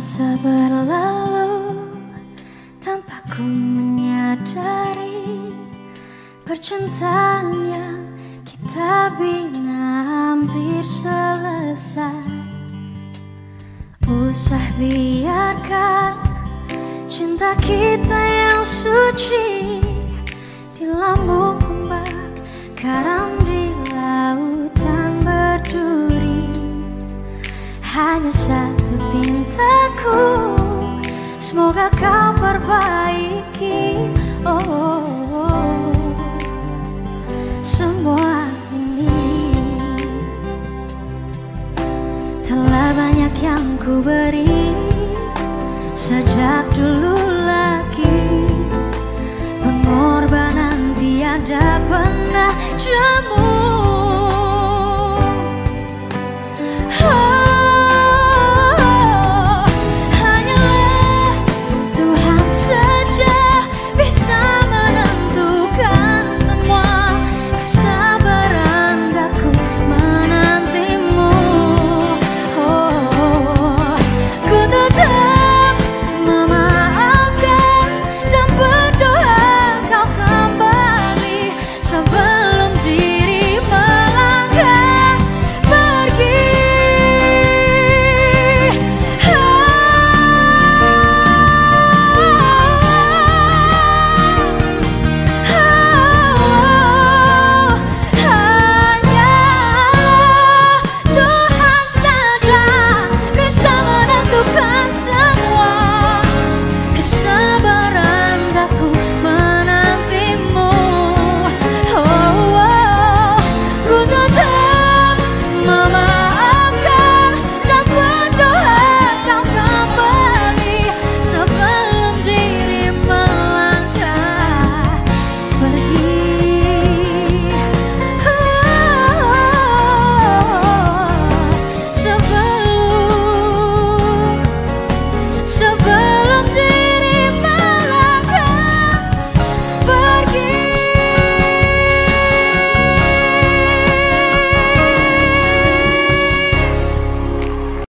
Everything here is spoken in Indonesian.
Masa berlalu tanpa ku menyadari Percintaan yang kita bina hampir selesai. Usah biarkan cinta kita yang suci Semoga kau perbaiki oh, oh, oh. Semua ini Telah banyak yang ku beri Sejak dulu lagi Pengorbanan tiada pernah jemu